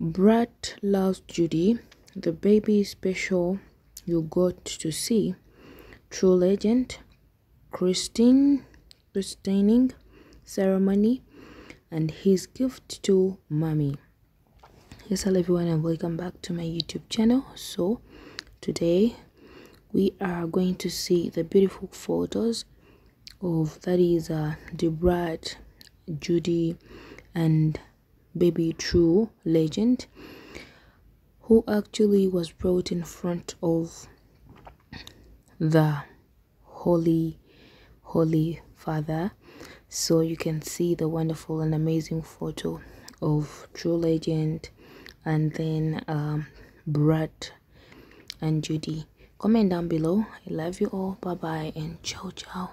Brat loves Judy, the baby special you got to see, true legend, Christine, christening ceremony, and his gift to mommy. Yes, hello everyone, and welcome back to my YouTube channel. So, today we are going to see the beautiful photos of that is uh, the bride, Judy, and baby true legend who actually was brought in front of the holy holy father. So you can see the wonderful and amazing photo of true legend and then um Brat and judy. Comment down below. I love you all. Bye bye and ciao ciao